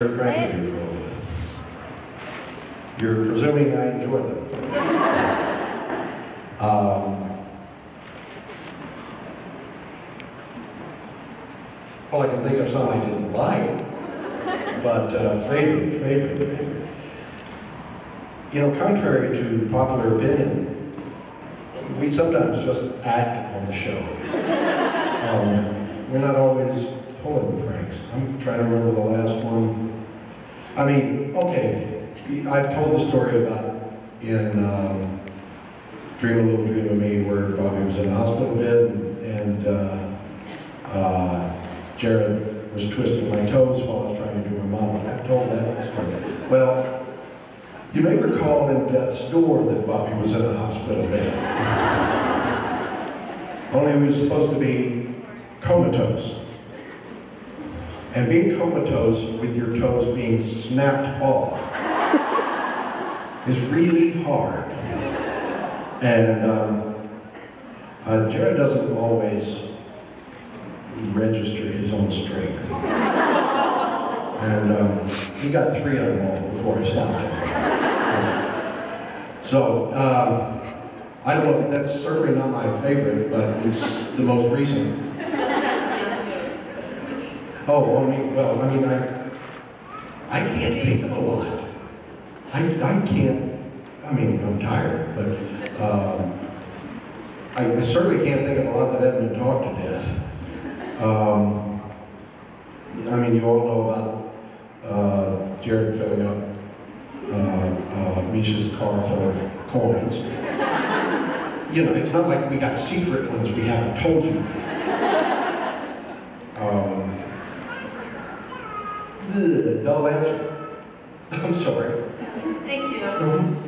You're correct, you will. You're presuming I enjoy them. Um, Well, I can think of some I didn't like, but uh, favorite, favorite, favorite. You know, contrary to popular opinion, we sometimes just act on the show. Um, We're not always pulling I'm trying to remember the last one. I mean, okay, I've told the story about in um, Dream a Little Dream of Me where Bobby was in a hospital bed and, and uh, uh, Jared was twisting my toes while I was trying to do my mom. I've told that story. Well, you may recall in Death's Door that Bobby was in a hospital bed. Only he was supposed to be comatose. And being comatose with your toes being snapped off is really hard. And um, uh, Jared doesn't always register his own strength. And um, he got three of them off before I stopped him. So, um, I don't know, that's certainly not my favorite, but it's the most recent. Oh, I mean, well, I mean, I, I can't think of a lot. I, I can't, I mean, I'm tired, but, um, I, I certainly can't think of a lot that haven't been talked to death. Um, I mean, you all know about, uh, Jared filling up, uh, uh, Misha's car full of coins. You know, it's not like we got secret ones we haven't told you. Um, ugh, dull answer. I'm sorry. Thank you. Mhm.